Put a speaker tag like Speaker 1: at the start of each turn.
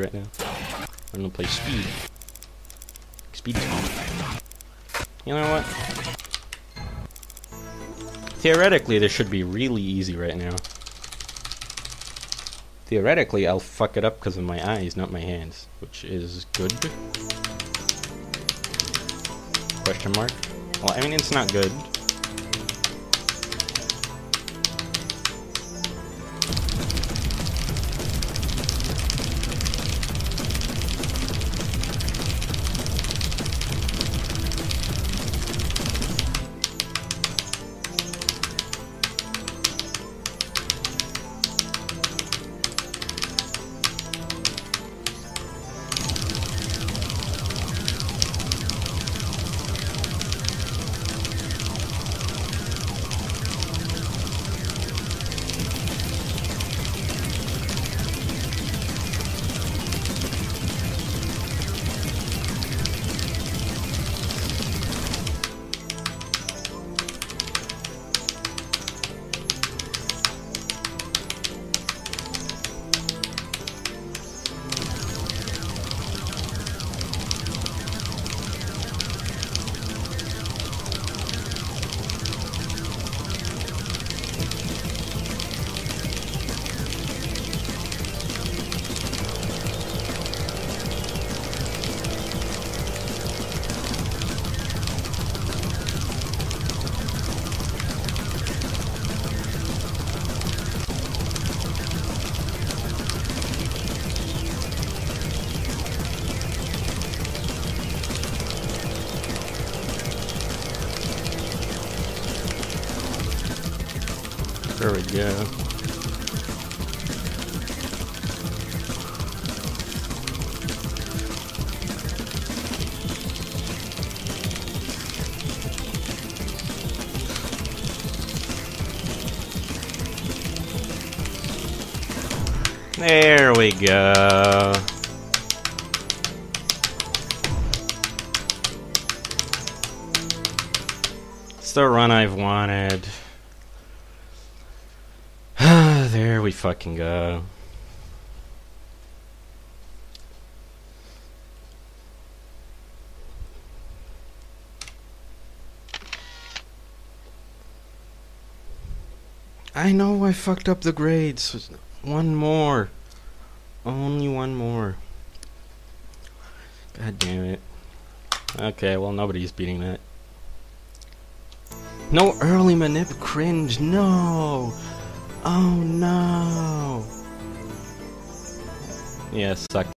Speaker 1: right now. I'm gonna play speed. Speed is. You know what? Theoretically, this should be really easy right now. Theoretically, I'll fuck it up because of my eyes, not my hands, which is good. Question mark? Well, I mean, it's not good. There we go. There we go. It's the run I've wanted. There we fucking go. I know I fucked up the grades. One more. Only one more. God damn it. Okay, well, nobody's beating that. No early manip cringe, no! Oh no! Yeah, suck